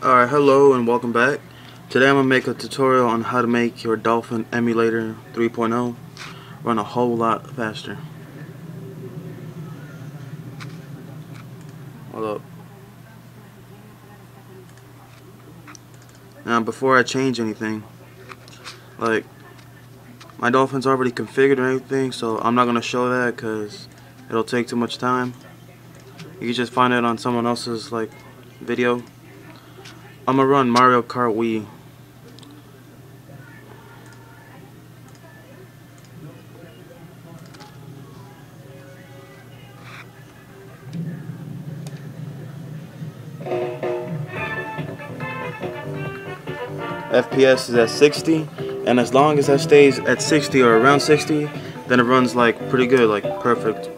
Alright, hello and welcome back. Today I'm going to make a tutorial on how to make your Dolphin Emulator 3.0 run a whole lot faster. Hold up. Now before I change anything, like my Dolphin's already configured and everything, so I'm not going to show that because it'll take too much time. You can just find it on someone else's like video. I'm gonna run Mario Kart Wii. FPS is at 60 and as long as that stays at 60 or around 60 then it runs like pretty good like perfect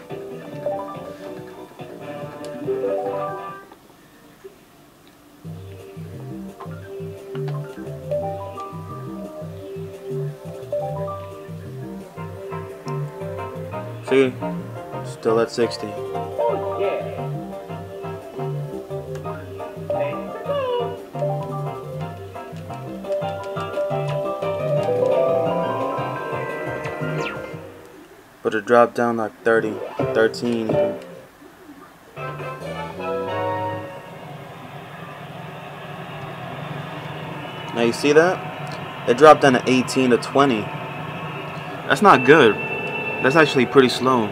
See? Still at 60. But it dropped down like 30, 13 Now you see that? It dropped down to 18 to 20. That's not good. That's actually pretty slow.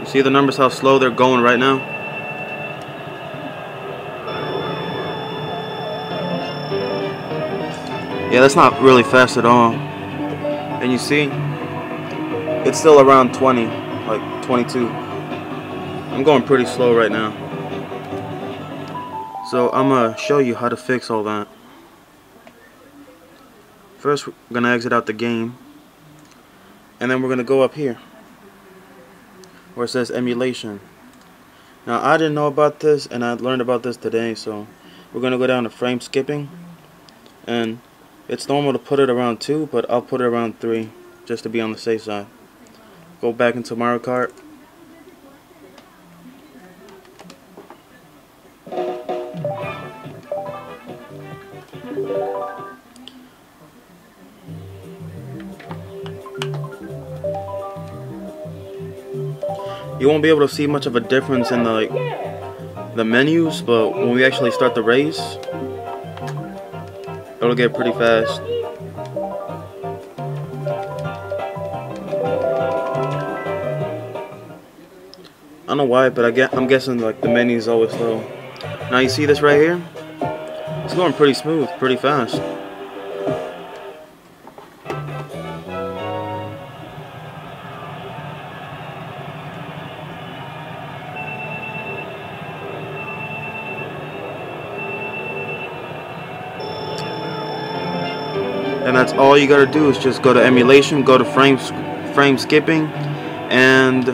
You see the numbers how slow they're going right now? Yeah, that's not really fast at all. And you see, it's still around 20, like 22. I'm going pretty slow right now. So I'm to show you how to fix all that. First, we're to exit out the game and then we're going to go up here where it says emulation. Now I didn't know about this and I learned about this today so we're going to go down to frame skipping. And it's normal to put it around 2 but I'll put it around 3 just to be on the safe side. Go back into Mario Kart you won't be able to see much of a difference in the like the menus but when we actually start the race it'll get pretty fast. I don't know why but I get I'm guessing like the menu is always slow. Now you see this right here? It's going pretty smooth pretty fast and that's all you gotta do is just go to emulation go to frame frame skipping and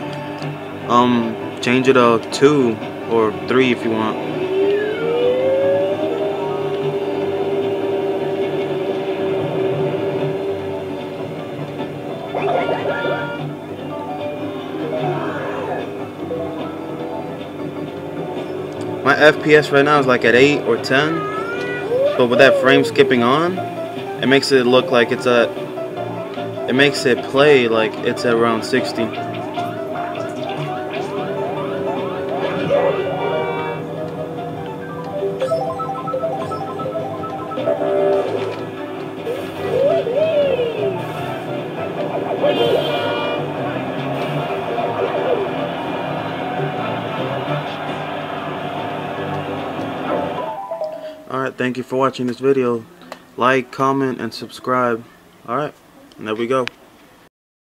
um change it to two or three if you want. My FPS right now is like at 8 or 10 but with that frame skipping on it makes it look like it's a it makes it play like it's around 60 Alright, thank you for watching this video like, comment, and subscribe. Alright, and there we go.